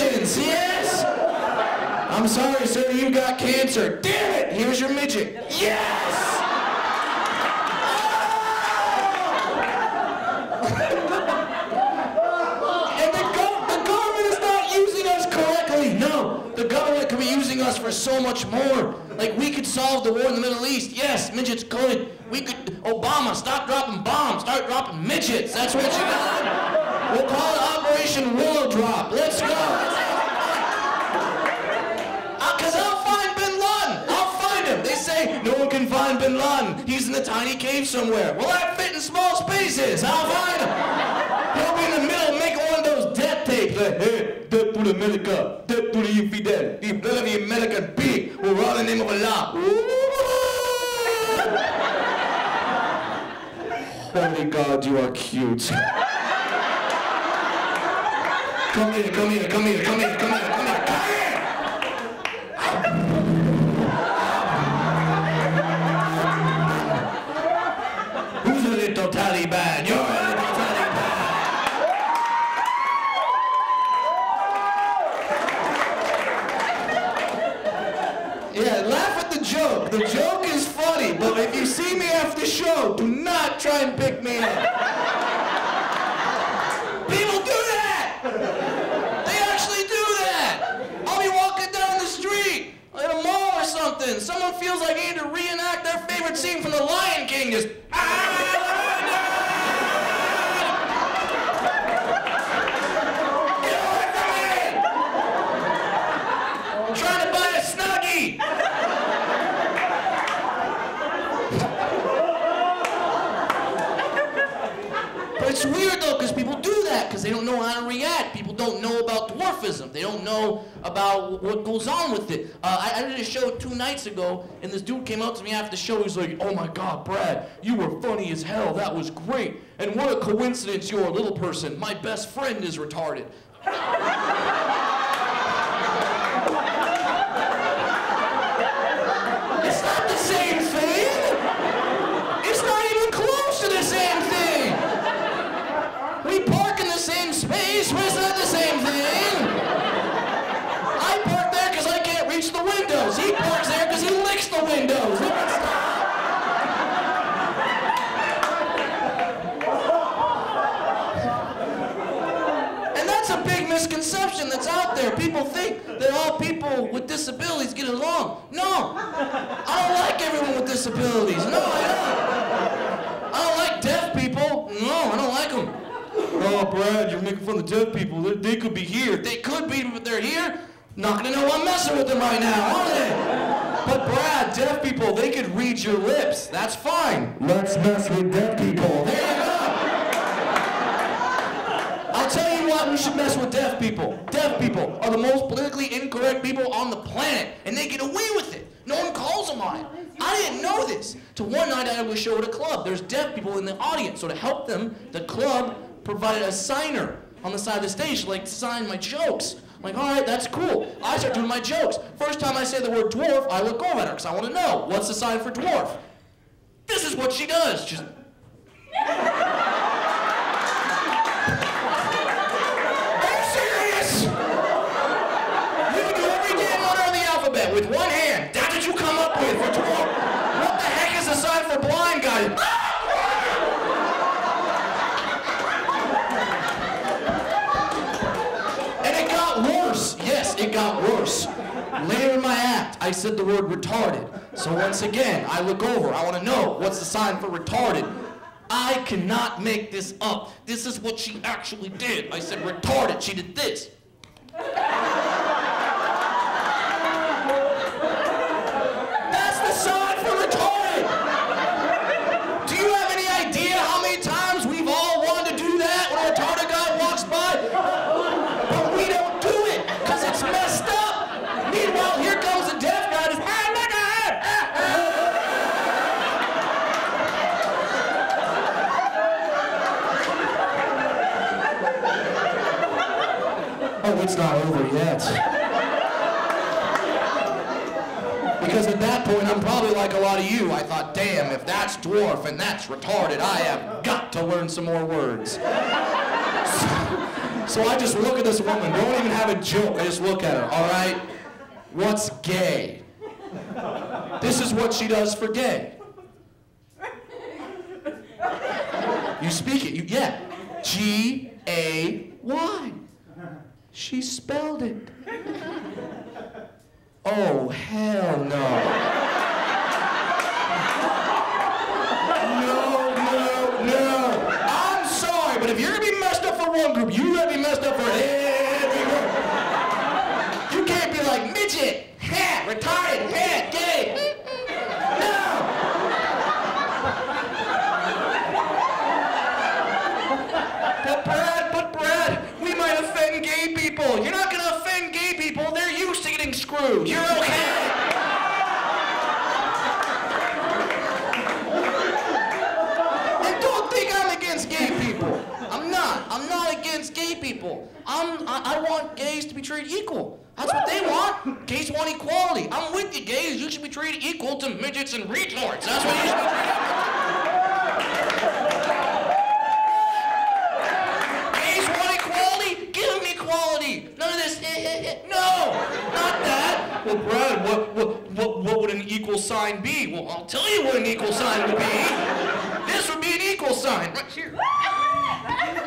stations. Yes. I'm sorry, sir. You got cancer. Damn it. Here's your midget. Yes. Oh. And the, go- the government is not using us correctly. No, the government could be using us for so much more. Like we could solve the war in the Middle East. Yes, midgets could. We could. Obama, stop dropping bombs. Start dropping midgets. That's what you got. We'll call it Operation Willow Drop. Let's go. Because I'll find Bin Laden. I'll find him. They say no one can find Bin Laden. He's in a tiny cave somewhere. Well, I fit in small spaces. I'll find him. He'll be in the middle making one of those death tapes. Like, hey, death to the America, death to the infidel. The blood of the American pig will in the name of Allah. Holy God, you are cute. Come here, come here, come here, come here, come here, come here, come here. Yeah, laugh at the joke. The joke is funny, but if you see me after the show, do not try and pick me up. People do that! They actually do that! I'll be walking down the street at a mall or something. Someone feels like they need to reenact their favorite scene from The Lion King. Just. Ah, ah, ah, away from me! I'm trying to buy a Snuggie! But it's weird though, because people do that because they don't know how to react. People don't know They don't know about what goes on with it. Uh, I, I did a show two nights ago, and this dude came up to me after the show. He's like, "Oh my God, Brad, you were funny as hell. That was great. And what a coincidence, you're a little person. My best friend is retarded." It's not the same thing. It's not even close to the same thing. We park in the same space, but it's not the same thing. I park there because I can't reach the windows. He parks there because he licks the windows. Look at stuff. And that's a big misconception that's out there. People think that all people with disabilities get along. No. I don't like everyone with disabilities. No, I don't. I don't like deaf people. No, I don't like them. Oh, Brad, you're making fun of deaf people. They, they could be here. They could be, but they're here. Not gonna know I'm messing with them right now, are they? But Brad, deaf people, they could read your lips. That's fine. Let's mess with deaf people. There you go. I'll tell you what, we should mess with deaf people. Deaf people are the most politically incorrect people on the planet, and they get away with it. No one calls them on it. I didn't know this. To one night I a show at a club. There's deaf people in the audience, so to help them, the club provided a signer on the side of the stage, to, like sign my jokes. I'm like, all right, that's cool. I start doing my jokes. First time I say the word dwarf, I look over at her because I want to know what's the sign for dwarf. This is what she does. Just Are you serious? You can do every damn letter of the alphabet with one hand. That's what you come up with for dwarf. What the heck is the sign for And it got worse. Yes, it got worse. Later in my act, I said the word retarded. So once again, I look over. I want to know what's the sign for retarded. I cannot make this up. This is what she actually did. I said retarded. She did this. That's the sign for retarded. Do you have any idea how many times we've all wanted to do that when a retarded guy walks by? But we don't do it because it's messed up. Meanwhile, here comes a deaf guy. Just, ah, look at him. Ah, ah." It's not over yet. Because at that point, I'm probably like a lot of you. I thought, damn, if that's dwarf and that's retarded, I have got to learn some more words. So, So I just look at this woman, don't even have a joke. I just look at her, all right? What's gay? This is what she does for gay. You speak it, you, yeah. G A Y. She spelled it. Oh, hell no. No, no, no. I'm sorry, but if you're gonna be messed up for one group, you gotta be messed up for every group. You can't be like midget, hat, retarded, hat, gay. Screwed. You're okay. And don't think I'm against gay people. I'm not. I'm not against gay people. I'm, I, I want gays to be treated equal. That's what they want. Gays want equality. I'm with you, gays. You should be treated equal to midgets and retards. That's what you should be treated. well, Brad, what, what, what, what would an equal sign be? Well, I'll tell you what an equal sign would be. This would be an equal sign right here.